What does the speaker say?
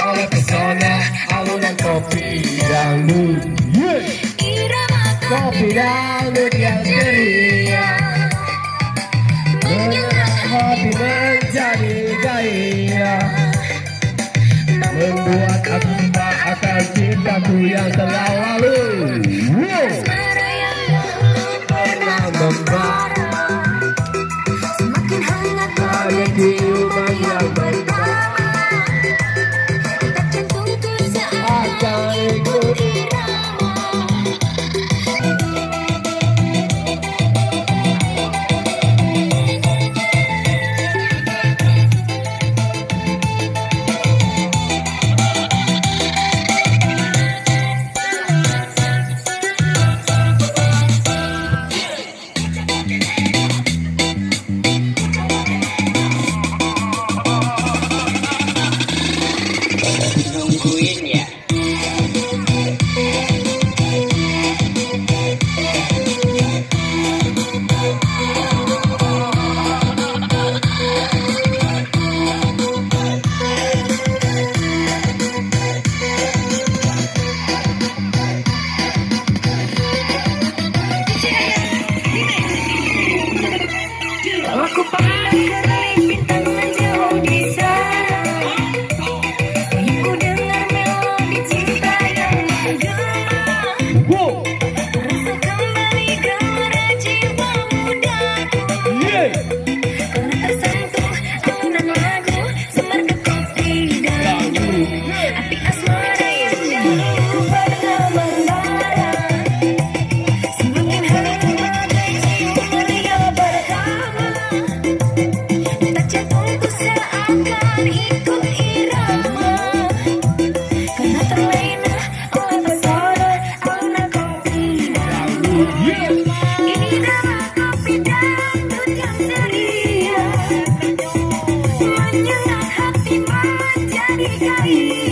oleh pesona alunan kopi dangdut yeah. Irama Kopi dangdut yang ceria Menyerap hati menjadi gaya. Membuat aku tak akan cintaku yang telah lalu Menyayat hati menjadi kain